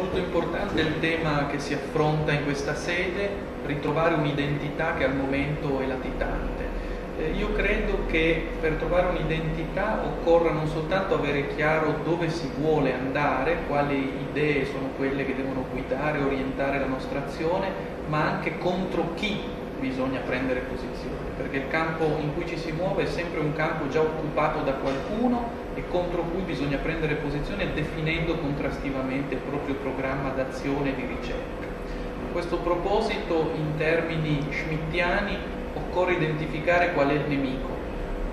molto importante il tema che si affronta in questa sede, ritrovare un'identità che al momento è latitante. Eh, io credo che per trovare un'identità occorra non soltanto avere chiaro dove si vuole andare, quali idee sono quelle che devono guidare, orientare la nostra azione, ma anche contro chi bisogna prendere posizione, perché il campo in cui ci si muove è sempre un campo già occupato da qualcuno e contro cui bisogna prendere posizione definendo contrastivamente il proprio programma d'azione e di ricerca. A questo proposito, in termini schmittiani, occorre identificare qual è il nemico.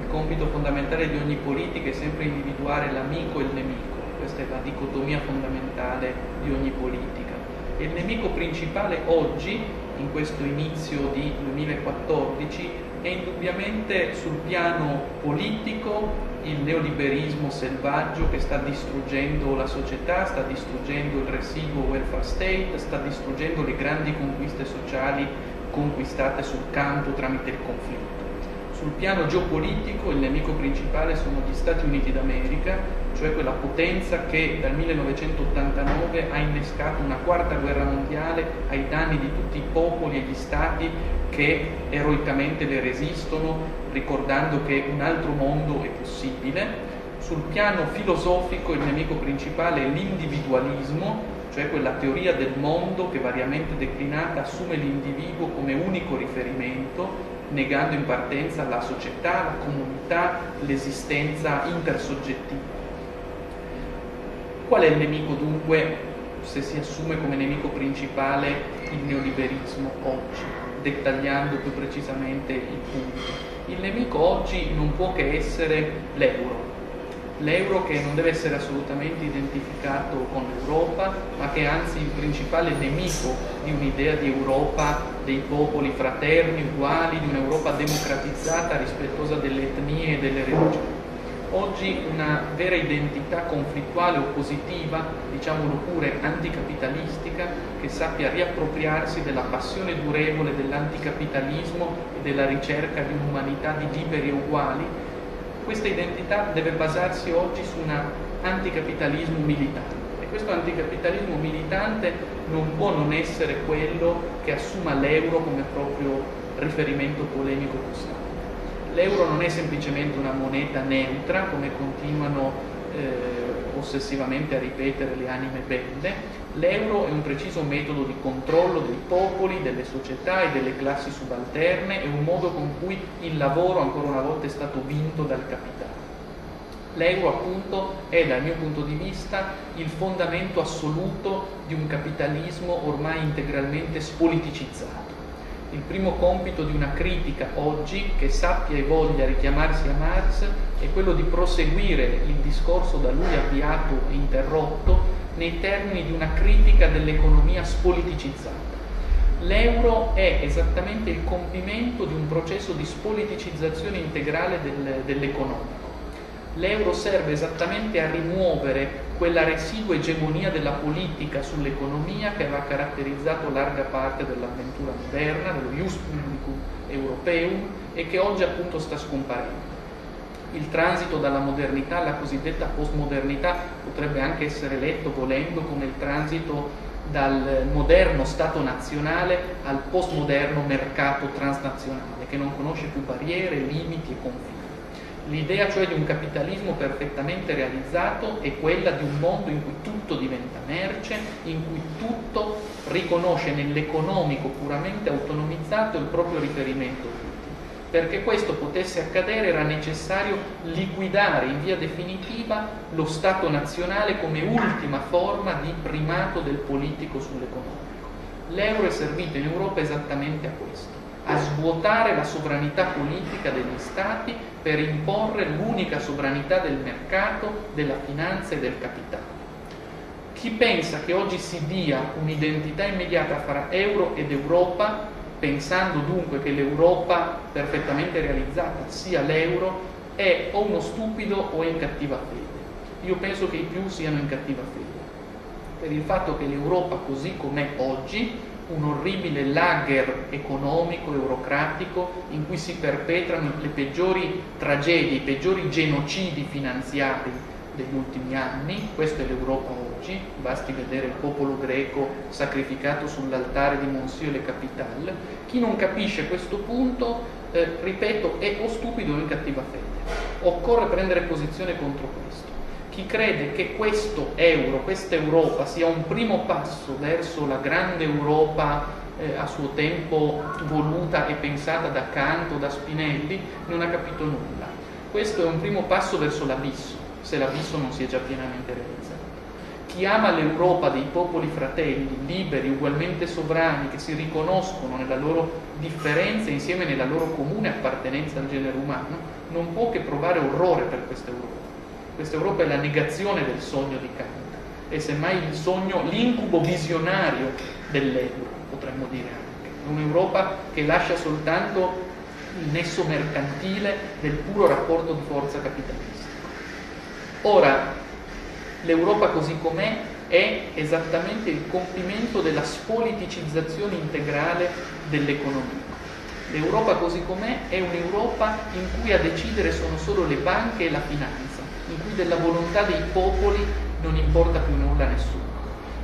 Il compito fondamentale di ogni politica è sempre individuare l'amico e il nemico, questa è la dicotomia fondamentale di ogni politica. Il nemico principale oggi in questo inizio di 2014 è indubbiamente sul piano politico il neoliberismo selvaggio che sta distruggendo la società, sta distruggendo il residuo welfare state, sta distruggendo le grandi conquiste sociali conquistate sul campo tramite il conflitto. Sul piano geopolitico il nemico principale sono gli Stati Uniti d'America, cioè quella potenza che dal 1989 ha innescato una quarta guerra mondiale ai danni di tutti i popoli e gli stati che eroicamente le resistono, ricordando che un altro mondo è possibile. Sul piano filosofico il nemico principale è l'individualismo, cioè quella teoria del mondo che variamente declinata assume l'individuo come unico riferimento negando in partenza la società, la comunità, l'esistenza intersoggettiva. Qual è il nemico dunque, se si assume come nemico principale il neoliberismo oggi, dettagliando più precisamente il punto? Il nemico oggi non può che essere l'euro, l'euro che non deve essere assolutamente identificato con l'Europa, ma che è anzi il principale nemico di un'idea di Europa dei popoli fraterni, uguali, di un'Europa democratizzata, rispettosa delle etnie e delle religioni. Oggi una vera identità conflittuale oppositiva, diciamolo pure anticapitalistica, che sappia riappropriarsi della passione durevole dell'anticapitalismo e della ricerca di un'umanità di liberi e uguali, questa identità deve basarsi oggi su un anticapitalismo militante e questo anticapitalismo militante non può non essere quello che assuma l'euro come proprio riferimento polemico costante. L'euro non è semplicemente una moneta neutra come continuano eh, ossessivamente a ripetere le anime belle, l'euro è un preciso metodo di controllo dei popoli, delle società e delle classi subalterne, è un modo con cui il lavoro ancora una volta è stato vinto dal capitale. L'euro appunto è dal mio punto di vista il fondamento assoluto di un capitalismo ormai integralmente spoliticizzato il primo compito di una critica oggi che sappia e voglia richiamarsi a Marx è quello di proseguire il discorso da lui avviato e interrotto nei termini di una critica dell'economia spoliticizzata. L'euro è esattamente il compimento di un processo di spoliticizzazione integrale del, dell'economico. L'euro serve esattamente a rimuovere quella residua egemonia della politica sull'economia che aveva caratterizzato larga parte dell'avventura moderna, dello Ius Publicum Europeum e che oggi appunto sta scomparendo. Il transito dalla modernità alla cosiddetta postmodernità potrebbe anche essere letto volendo come il transito dal moderno Stato nazionale al postmoderno mercato transnazionale che non conosce più barriere, limiti e confini. L'idea cioè di un capitalismo perfettamente realizzato è quella di un mondo in cui tutto diventa merce, in cui tutto riconosce nell'economico puramente autonomizzato il proprio riferimento utile. Perché questo potesse accadere era necessario liquidare in via definitiva lo Stato nazionale come ultima forma di primato del politico sull'economico. L'euro è servito in Europa esattamente a questo a svuotare la sovranità politica degli Stati per imporre l'unica sovranità del mercato, della finanza e del capitale. Chi pensa che oggi si dia un'identità immediata fra euro ed Europa, pensando dunque che l'Europa perfettamente realizzata sia l'euro, è o uno stupido o è in cattiva fede. Io penso che i più siano in cattiva fede, per il fatto che l'Europa così com'è oggi un orribile lager economico, eurocratico, in cui si perpetrano le peggiori tragedie, i peggiori genocidi finanziari degli ultimi anni, questa è l'Europa oggi, basti vedere il popolo greco sacrificato sull'altare di Monsieur le Capital, chi non capisce questo punto, eh, ripeto, è o stupido o in cattiva fede. Occorre prendere posizione contro questo. Chi crede che questo euro, questa Europa sia un primo passo verso la grande Europa eh, a suo tempo voluta e pensata da Kant o da Spinelli, non ha capito nulla. Questo è un primo passo verso l'abisso se l'abisso non si è già pienamente realizzato. Chi ama l'Europa dei popoli fratelli, liberi, ugualmente sovrani, che si riconoscono nella loro differenza insieme nella loro comune appartenenza al genere umano, non può che provare orrore per questa Europa. Questa Europa è la negazione del sogno di Kant e semmai il sogno, l'incubo visionario dell'euro, potremmo dire anche. Un'Europa che lascia soltanto il nesso mercantile del puro rapporto di forza capitalistica. Ora, l'Europa così com'è è esattamente il compimento della spoliticizzazione integrale dell'economia. L'Europa così com'è è un'Europa in cui a decidere sono solo le banche e la finanza, in cui della volontà dei popoli non importa più nulla a nessuno.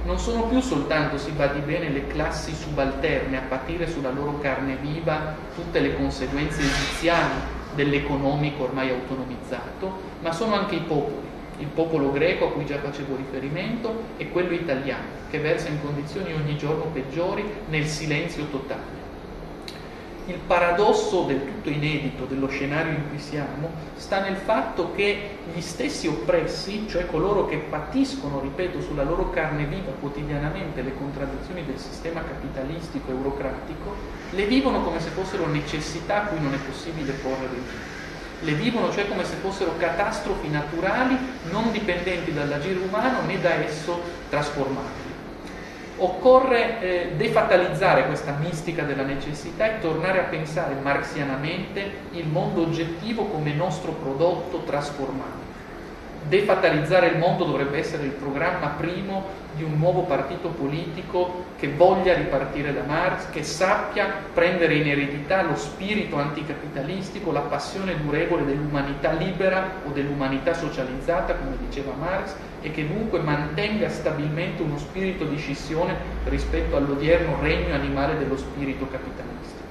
Non sono più soltanto, si badi bene, le classi subalterne a patire sulla loro carne viva tutte le conseguenze esiziali dell'economico ormai autonomizzato, ma sono anche i popoli, il popolo greco a cui già facevo riferimento e quello italiano, che versa in condizioni ogni giorno peggiori nel silenzio totale. Il paradosso del tutto inedito dello scenario in cui siamo sta nel fatto che gli stessi oppressi, cioè coloro che patiscono, ripeto, sulla loro carne viva quotidianamente le contraddizioni del sistema capitalistico eurocratico, le vivono come se fossero necessità a cui non è possibile porre rimedio. Le vivono cioè come se fossero catastrofi naturali non dipendenti dall'agire umano né da esso trasformabili. Occorre eh, defatalizzare questa mistica della necessità e tornare a pensare marxianamente il mondo oggettivo come nostro prodotto trasformato. Defatalizzare il mondo dovrebbe essere il programma primo di un nuovo partito politico che voglia ripartire da Marx, che sappia prendere in eredità lo spirito anticapitalistico, la passione durevole dell'umanità libera o dell'umanità socializzata, come diceva Marx, e che dunque mantenga stabilmente uno spirito di scissione rispetto all'odierno regno animale dello spirito capitalistico.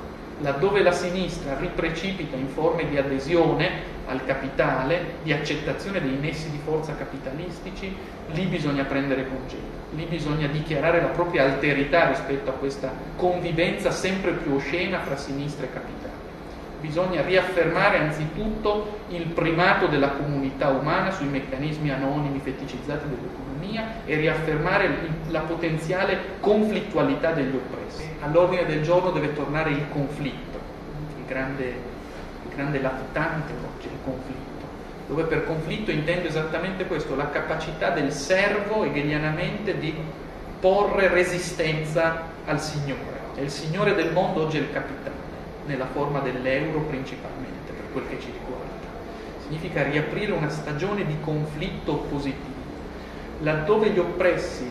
Laddove la sinistra riprecipita in forme di adesione al capitale, di accettazione dei nessi di forza capitalistici, lì bisogna prendere congedo, lì bisogna dichiarare la propria alterità rispetto a questa convivenza sempre più oscena fra sinistra e capitale. Bisogna riaffermare anzitutto il primato della comunità umana sui meccanismi anonimi feticizzati dell'economia e riaffermare la potenziale conflittualità degli oppressi. All'ordine del giorno deve tornare il conflitto, il grande grande latitante oggi il conflitto, dove per conflitto intendo esattamente questo, la capacità del servo hegelianamente di porre resistenza al Signore. E il Signore del mondo oggi è il capitale, nella forma dell'euro principalmente, per quel che ci riguarda. Significa riaprire una stagione di conflitto positivo, laddove gli oppressi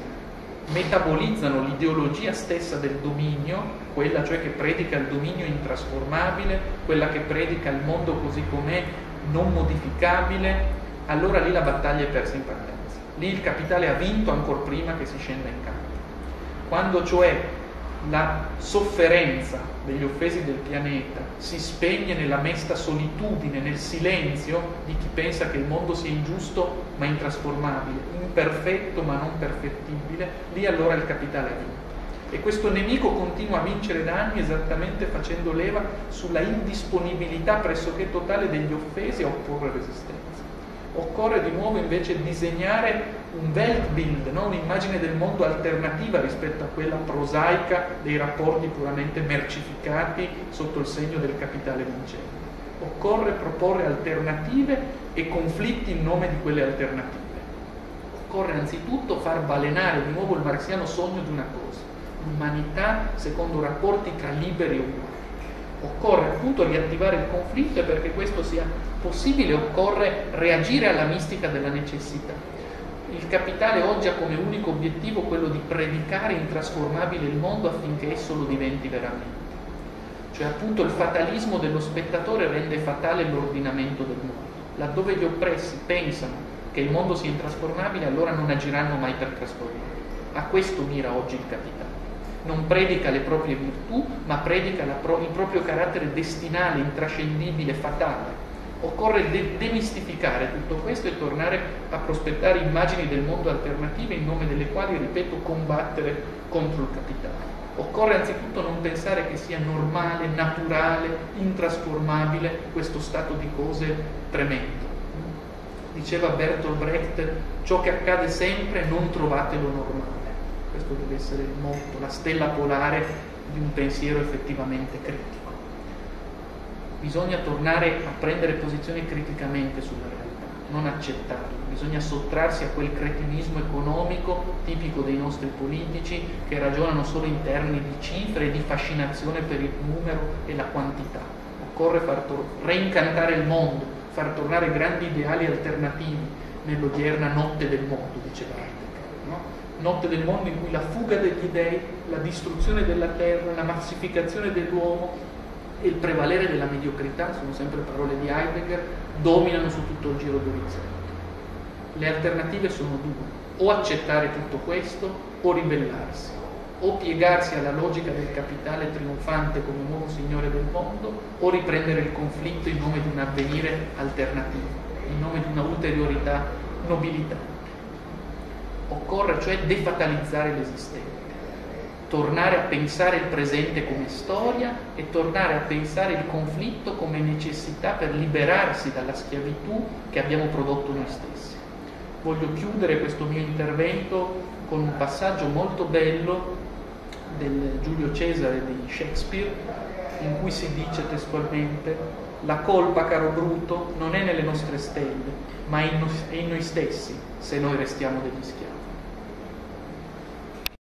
metabolizzano l'ideologia stessa del dominio, quella cioè che predica il dominio intrasformabile, quella che predica il mondo così com'è, non modificabile, allora lì la battaglia è persa in partenza. Lì il capitale ha vinto ancora prima che si scenda in campo. Quando cioè la sofferenza degli offesi del pianeta si spegne nella mesta solitudine, nel silenzio di chi pensa che il mondo sia ingiusto ma intrasformabile, imperfetto ma non perfettibile, lì allora il capitale ha vinto. E questo nemico continua a vincere da anni esattamente facendo leva sulla indisponibilità pressoché totale degli offesi a opporre resistenza. Occorre di nuovo invece disegnare un Weltbild, no? un'immagine del mondo alternativa rispetto a quella prosaica dei rapporti puramente mercificati sotto il segno del capitale vincente. Occorre proporre alternative e conflitti in nome di quelle alternative. Occorre anzitutto far balenare di nuovo il marxiano sogno di una cosa, l'umanità secondo rapporti tra liberi e umani. Occorre appunto riattivare il conflitto perché questo sia possibile occorre reagire alla mistica della necessità il capitale oggi ha come unico obiettivo quello di predicare intrasformabile il mondo affinché esso lo diventi veramente. Cioè appunto il fatalismo dello spettatore rende fatale l'ordinamento del mondo. Laddove gli oppressi pensano che il mondo sia intrasformabile, allora non agiranno mai per trasformarlo. A questo mira oggi il capitale. Non predica le proprie virtù, ma predica pro- il proprio carattere destinale, intrascendibile, fatale. Occorre de- demistificare tutto questo e tornare a prospettare immagini del mondo alternative in nome delle quali, ripeto, combattere contro il capitale. Occorre anzitutto non pensare che sia normale, naturale, intrasformabile questo stato di cose tremendo. Diceva Bertolt Brecht, ciò che accade sempre non trovatelo normale. Questo deve essere il motto, la stella polare di un pensiero effettivamente critico. Bisogna tornare a prendere posizione criticamente sulla realtà, non accettarla. Bisogna sottrarsi a quel cretinismo economico tipico dei nostri politici che ragionano solo in termini di cifre e di fascinazione per il numero e la quantità. Occorre far tor- reincantare il mondo, far tornare grandi ideali alternativi nell'odierna notte del mondo, diceva Heidegger. No? Notte del mondo in cui la fuga degli dei, la distruzione della terra, la massificazione dell'uomo e il prevalere della mediocrità, sono sempre parole di Heidegger, dominano su tutto il giro d'orizzonte. Le alternative sono due, o accettare tutto questo o ribellarsi, o piegarsi alla logica del capitale trionfante come nuovo signore del mondo, o riprendere il conflitto in nome di un avvenire alternativo, in nome di una ulteriorità nobilità. Occorre cioè defatalizzare l'esistente, tornare a pensare il presente come storia e tornare a pensare il conflitto come necessità per liberarsi dalla schiavitù che abbiamo prodotto noi stessi. Voglio chiudere questo mio intervento con un passaggio molto bello del Giulio Cesare di Shakespeare, in cui si dice testualmente la colpa, caro Bruto, non è nelle nostre stelle, ma è in noi stessi se noi restiamo degli schiavi.